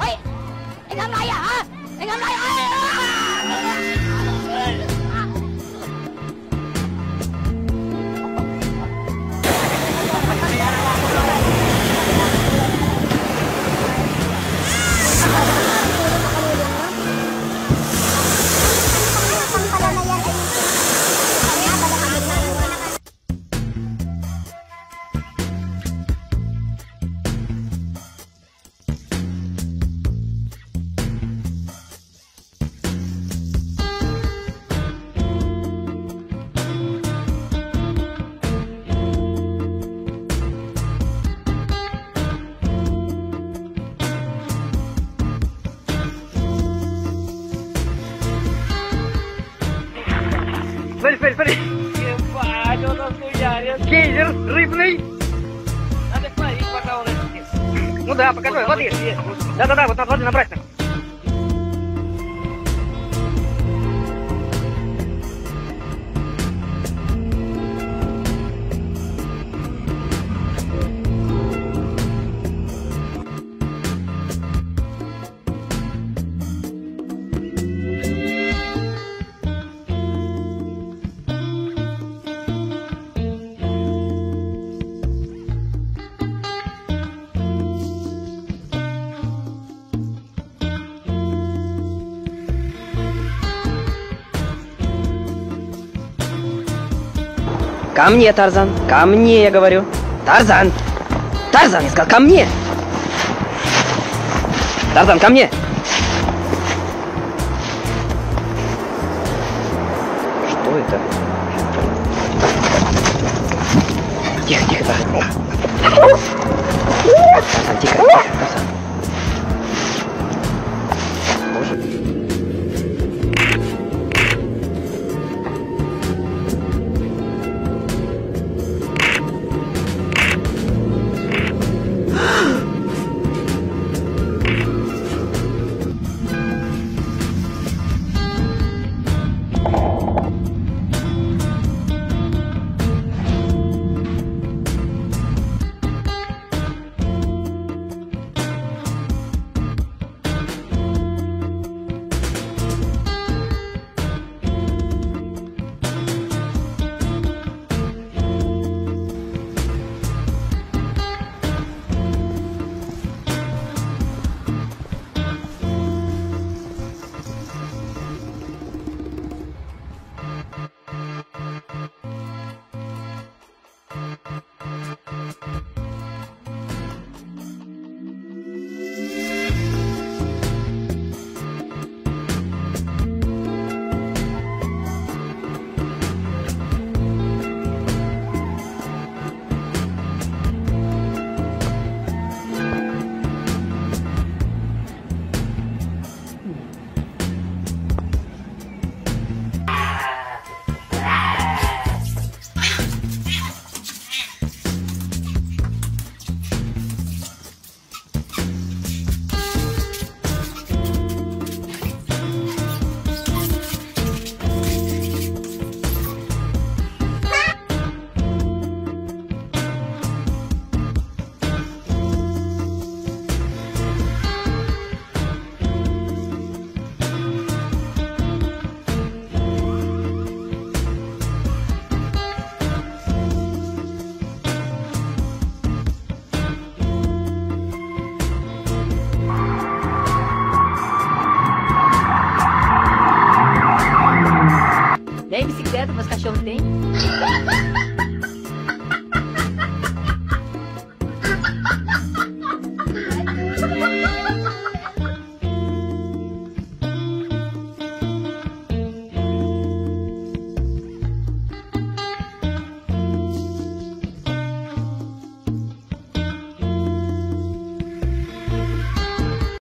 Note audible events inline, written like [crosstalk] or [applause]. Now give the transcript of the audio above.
喂，你敢来呀、啊？啊，你敢来呀、啊？Смотри, смотри. Ебать, он нас уярит. Гейзер рыбный. Надо смотреть, пока он это Ну да, покажи, смотри. Да-да-да, вот надо набрать. Ко мне, Тарзан. Ко мне, я говорю. Тарзан! Тарзан, я сказал, ко мне! Тарзан, ко мне! Что это? Тихо, тихо, Тарзан. Тарзан, тихо, Nem bicicleta meus cachorros têm. [laughs]